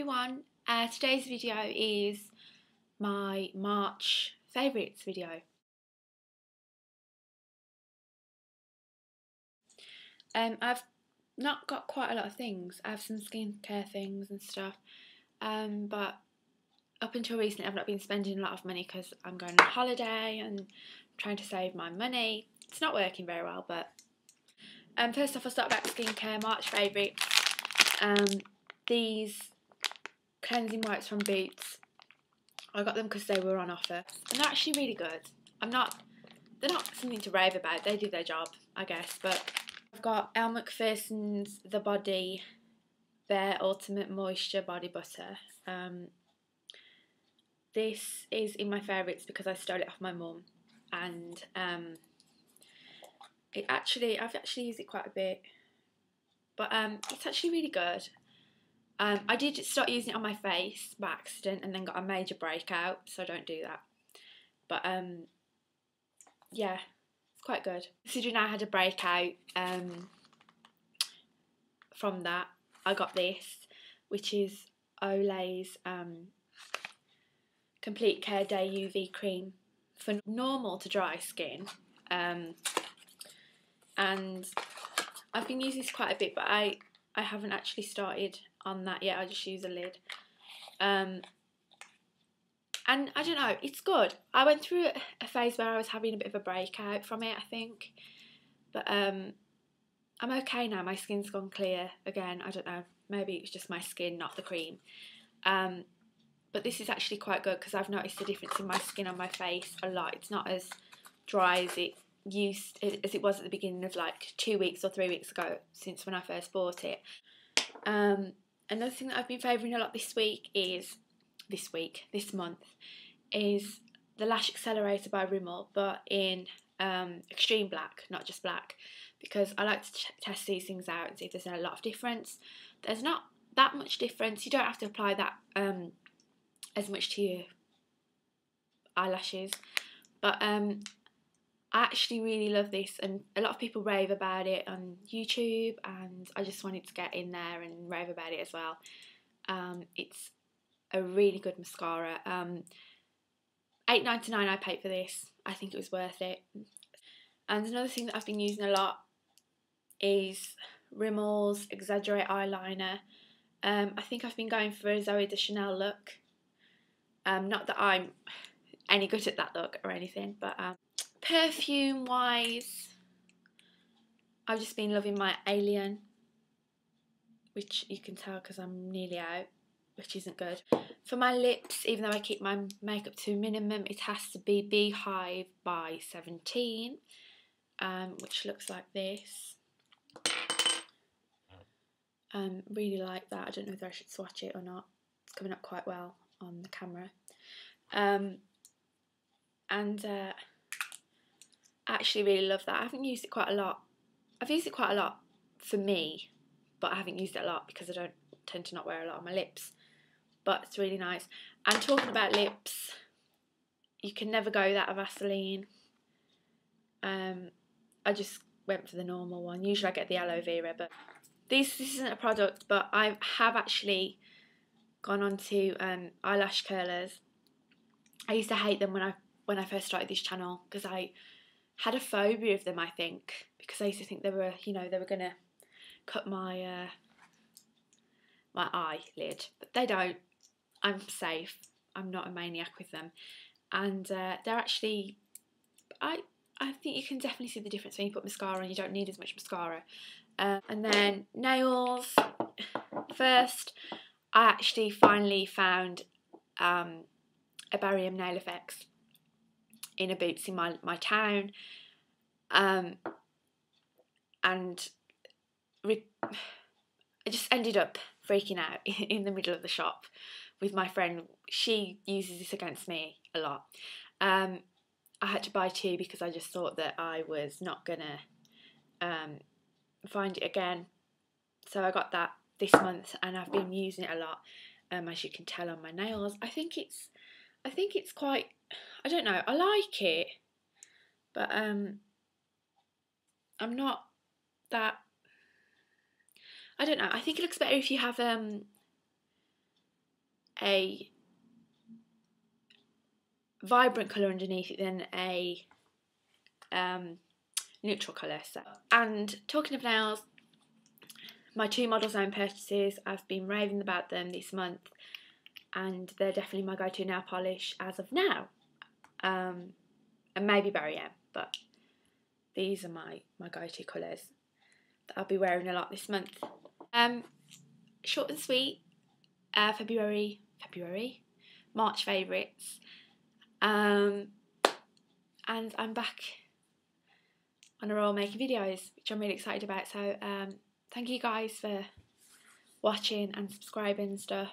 everyone, uh, today's video is my March favourites video. Um, I've not got quite a lot of things, I have some skincare things and stuff, um, but up until recently I've not been spending a lot of money because I'm going on holiday and trying to save my money. It's not working very well, but um, first off I'll start about skincare, March favourites. Um, these cleansing wipes from Boots. I got them because they were on offer. And they're actually really good. I'm not, they're not something to rave about. They do their job, I guess. But I've got Elle Macpherson's The Body Bare Ultimate Moisture Body Butter. Um, this is in my favourites because I stole it off my mum. And um, it actually, I've actually used it quite a bit. But um, it's actually really good. Um, I did start using it on my face by accident and then got a major breakout, so I don't do that. But um, yeah, it's quite good. Considering I had a breakout um, from that, I got this, which is Olay's um, Complete Care Day UV Cream for normal to dry skin. Um, and I've been using this quite a bit, but I, I haven't actually started on that yet. I just use a lid. Um, and I don't know, it's good. I went through a phase where I was having a bit of a breakout from it, I think. But um, I'm okay now. My skin's gone clear again. I don't know. Maybe it's just my skin, not the cream. Um, but this is actually quite good because I've noticed a difference in my skin on my face a lot. It's not as dry as it used as it was at the beginning of like two weeks or three weeks ago since when I first bought it. Um, another thing that I've been favouring a lot this week is this week, this month, is the Lash Accelerator by Rimmel, but in um, extreme black, not just black, because I like to test these things out and see if there's a lot of difference. There's not that much difference. You don't have to apply that um, as much to your eyelashes, but um, I actually really love this, and a lot of people rave about it on YouTube, and I just wanted to get in there and rave about it as well. Um, it's a really good mascara. Um, Eight ninety nine I paid for this. I think it was worth it. And another thing that I've been using a lot is Rimmel's Exaggerate Eyeliner. Um, I think I've been going for a Zooey Deschanel look. Um, not that I'm any good at that look or anything, but um, Perfume wise, I've just been loving my Alien, which you can tell because I'm nearly out, which isn't good. For my lips, even though I keep my makeup to a minimum, it has to be Beehive by 17, um, which looks like this. Um, really like that. I don't know whether I should swatch it or not. It's coming up quite well on the camera. Um, and uh, actually really love that. I haven't used it quite a lot. I've used it quite a lot for me, but I haven't used it a lot because I don't tend to not wear a lot on my lips. But it's really nice. And talking about lips, you can never go without a Vaseline. Um, I just went for the normal one. Usually I get the aloe vera, but this this isn't a product, but I have actually gone on to um, eyelash curlers. I used to hate them when I when I first started this channel because I had a phobia of them, I think, because I used to think they were, you know, they were going to cut my uh, my eyelid, but they don't. I'm safe. I'm not a maniac with them, and uh, they're actually, I I think you can definitely see the difference when you put mascara on. You don't need as much mascara, uh, and then nails. First, I actually finally found um, a Barry M Nail Effects in a boots in my, my town. Um, and re- I just ended up freaking out in the middle of the shop with my friend. She uses this against me a lot. Um, I had to buy two because I just thought that I was not gonna um, find it again. So I got that this month, and I've been using it a lot. Um, as you can tell on my nails, I think it's, I think it's quite I don't know. I like it, but um, I'm not that. I don't know. I think it looks better if you have um a vibrant colour underneath it than a um, neutral colour. So, and talking of nails, my two Models Own purchases, I've been raving about them this month, and they're definitely my go-to nail polish as of now. Um, and maybe Barry M, but these are my, my go-to colours that I'll be wearing a lot this month. Um, short and sweet, uh, February, February, March favourites. Um, and I'm back on a roll making videos, which I'm really excited about. So um, thank you guys for watching and subscribing and stuff.